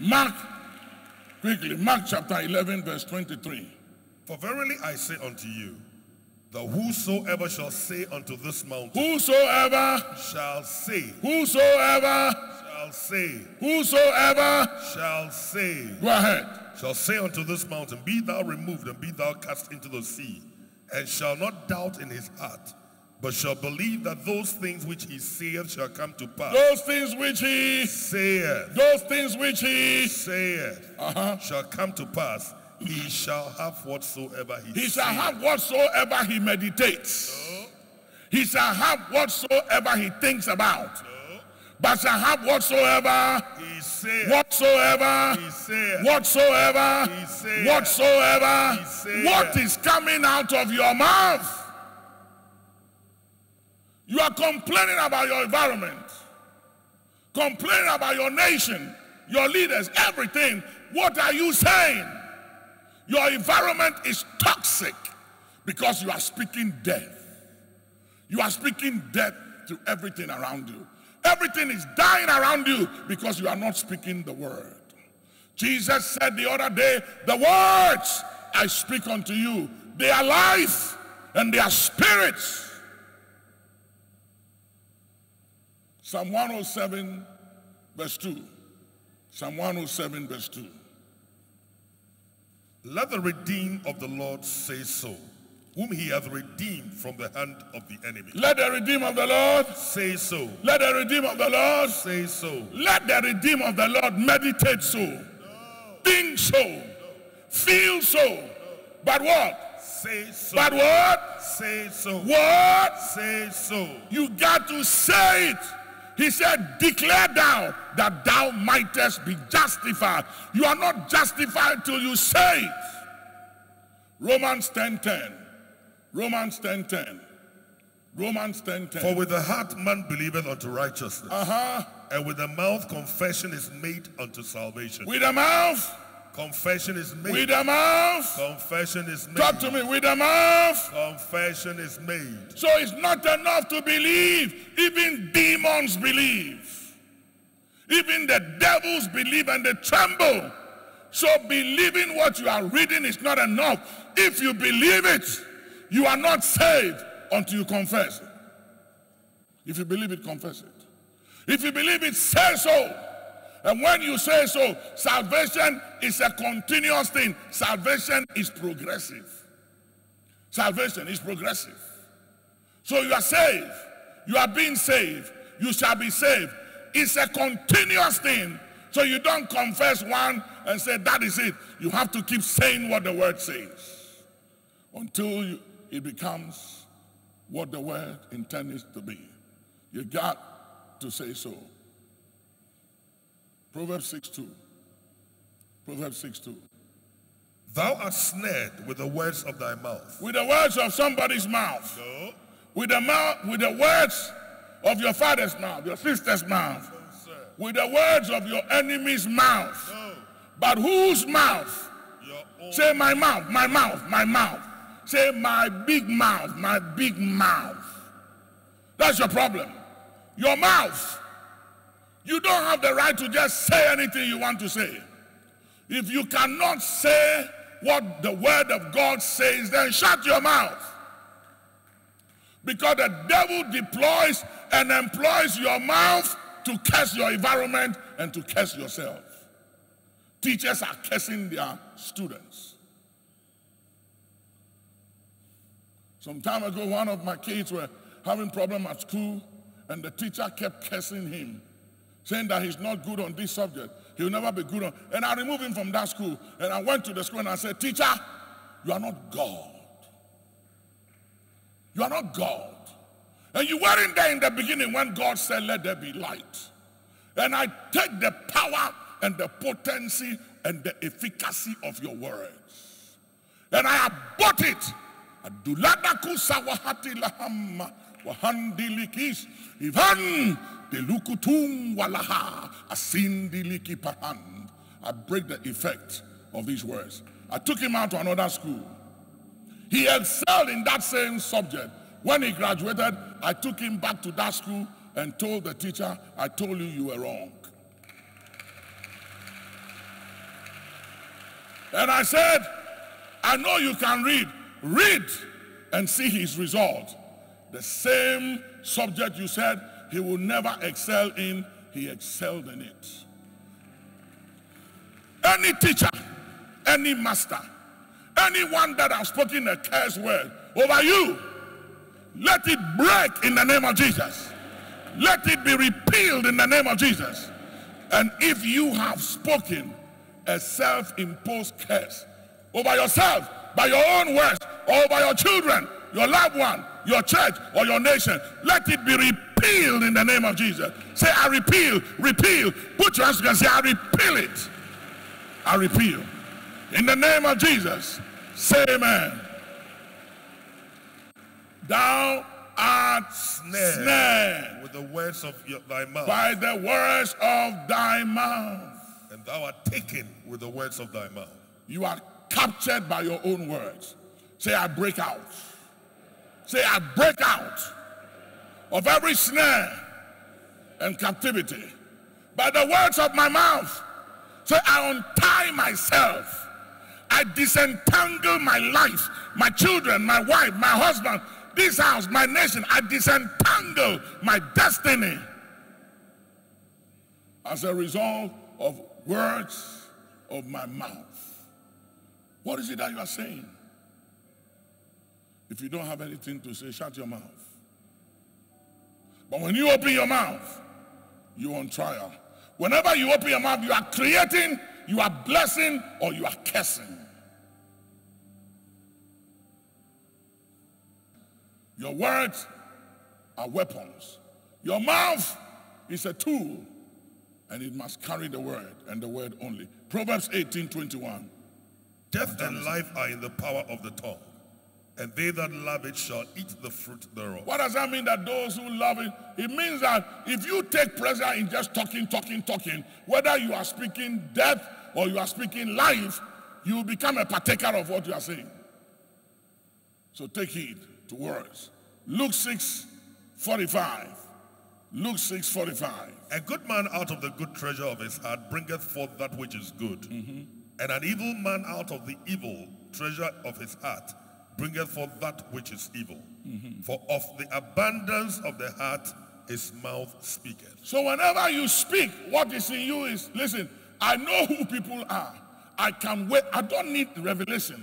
Mark, quickly, Mark chapter 11, verse 23. For verily I say unto you, that whosoever shall say unto this mountain Whosoever, shall say, whosoever, shall say, whosoever, shall say, go ahead. shall say unto this mountain, Be thou removed and be thou cast into the sea, and shall not doubt in his heart, but shall believe that those things which he saith shall come to pass. Those things which he, Saith, those things which he, saith, uh-huh, shall come to pass. He shall have whatsoever he, he shall have whatsoever he meditates. He shall have whatsoever he thinks about. But shall have whatsoever, He saith, whatsoever, he saith, whatsoever, He said. whatsoever, He said. what is coming out of your mouth. You are complaining about your environment, complaining about your nation, your leaders, everything. What are you saying? Your environment is toxic because you are speaking death. You are speaking death to everything around you. Everything is dying around you because you are not speaking the word. Jesus said the other day, The words I speak unto you, they are life and they are spirits. Psalm 107, verse 2. Psalm 107, verse 2. Let the redeemed of the Lord say so, whom he hath redeemed from the hand of the enemy. Let the redeemer of the Lord, Say so, let the redeemer of the Lord, say so, let the redeemer of the Lord meditate so, think so, feel so. But what? say so, But what? say so, What? say so. You got to say it. He said, Declare thou that thou mightest be justified. You are not justified till you say it. Romans 10:10. Romans 10:10. Romans 10:10. For with the heart man believeth unto righteousness, Uh-huh. and with the mouth confession is made unto salvation. With the mouth, Confession is made. with the mouth. Confession is made. Talk to me with the mouth. Confession is made. So it's not enough to believe. Even demons believe. Even the devils believe and they tremble. So believing what you are reading is not enough. If you believe it, you are not saved until you confess it. If you believe it, confess it. If you believe it, say so. And when you say so, salvation is a continuous thing. Salvation is progressive. Salvation is progressive. So you are saved. You are being saved. You shall be saved. It's a continuous thing. So you don't confess one and say, that is it. You have to keep saying what the word says until you, it becomes what the word intends to be. You got to say so. Proverbs 6 2. Proverbs 6 2. Thou art snared with the words of thy mouth. With the words of somebody's mouth. No, with the mouth, with the words of your father's mouth, your sister's mouth, sir. with the words of your enemy's mouth. No, But whose mouth? your own. Say my mouth, my mouth, my mouth. Say my big mouth, my big mouth. That's your problem. Your mouth. You don't have the right to just say anything you want to say. If you cannot say what the word of God says, then shut your mouth. Because the devil deploys and employs your mouth to curse your environment and to curse yourself. Teachers are cursing their students. Some time ago, one of my kids were having problem at school, and the teacher kept cursing him, saying that he's not good on this subject. He'll never be good on. And I removed him from that school, and I went to the school and I said, "Teacher, you are not God. You are not God. And you weren't there in the beginning when God said, Let there be light. And I take the power and the potency and the efficacy of your words. And I abort it. Wahandilikis ivan delukutum walaha asindiliki pahan. I break the effect of these words. I took him out to another school. He excelled in that same subject. When he graduated, I took him back to that school and told the teacher, I told you you were wrong. And I said, I know you can read. Read and see his result. The same subject you said he will never excel in, he excelled in it. Any teacher, any master, anyone that has spoken a curse word over you, let it break in the name of Jesus. Let it be repealed in the name of Jesus. And if you have spoken a self-imposed curse over yourself by your own words or by your children, your loved one, your church, or your nation, let it be repealed in the name of Jesus. Say, I repeal, repeal. Put your hands together say, I repeal it. I repeal. In the name of Jesus, say amen. Thou art Snare. snared with the words of your, thy mouth, by the words of thy mouth. and thou art taken with the words of thy mouth. You are captured by your own words. Say, I break out. Say, I break out of every snare and captivity by the words of my mouth. Say, I untie myself. I disentangle my life, my children, my wife, my husband, this house, my nation. I disentangle my destiny as a result of words of my mouth. What is it that you are saying? If you don't have anything to say, shut your mouth. But when you open your mouth, you're on trial. Whenever you open your mouth, you are creating, you are blessing, or you are cursing. Your words are weapons. Your mouth is a tool, and it must carry the word and the word only. Proverbs 18 21. Death and life are in the power of the tongue, and they that love it shall eat the fruit thereof. What does that mean that those who love it? It means that if you take pleasure in just talking, talking, talking, whether you are speaking death or you are speaking life, you will become a partaker of what you are saying. So take heed to words. Luke 6 45. Luke 6 45. A good man out of the good treasure of his heart bringeth forth that which is good. Mm-hmm. And an evil man out of the evil treasure of his heart bringeth forth that which is evil. Mm-hmm. For of the abundance of the heart his mouth speaketh. So whenever you speak, what is in you is listen, I know who people are. I can wait. I don't need revelation.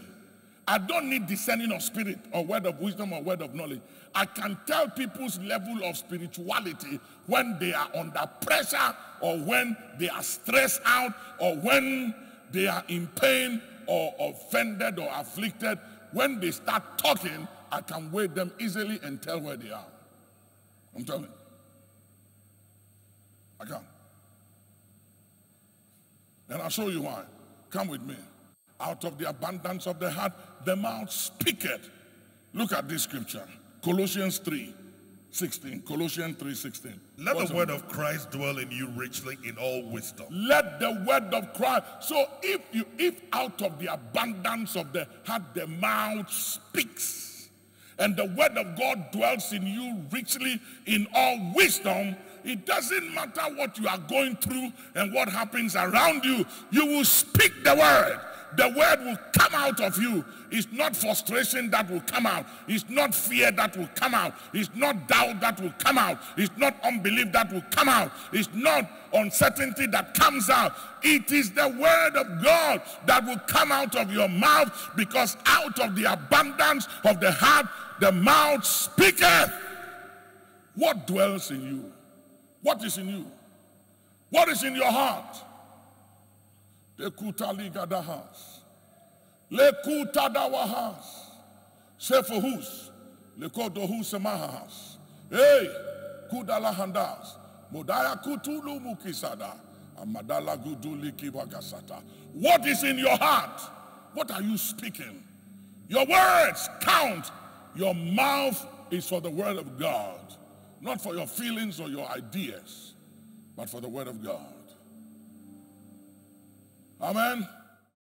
I don't need discerning of spirit or word of wisdom or word of knowledge. I can tell people's level of spirituality when they are under pressure or when they are stressed out or when they are in pain or offended or afflicted. When they start talking, I can weigh them easily and tell where they are. I'm telling you. I can. And I'll show you why. Come with me. Out of the abundance of the heart, the mouth speaketh. Look at this scripture. Colossians 3, 16. Colossians 3.16 Let What's the word of Christ dwell in you richly in all wisdom. let the word of Christ. So if you if out of the abundance of the heart the mouth speaks, and the word of God dwells in you richly in all wisdom, it doesn't matter what you are going through and what happens around you, you will speak the word. The word will come out of you. It's not frustration that will come out. It's not fear that will come out. It's not doubt that will come out. It's not unbelief that will come out. It's not uncertainty that comes out. It is the word of God that will come out of your mouth because out of the abundance of the heart, the mouth speaketh. What dwells in you? What is in you? What is in your heart? Lekutaligadahas. Lekutadawahas. Sefohus. Lekodohusemahas. Hey, kudalahandas. Modaya kutulu mukisada. Amadala guduli kibagasata. What is in your heart? What are you speaking? Your words count. Your mouth is for the word of God, not for your feelings or your ideas, but for the word of God. Amen.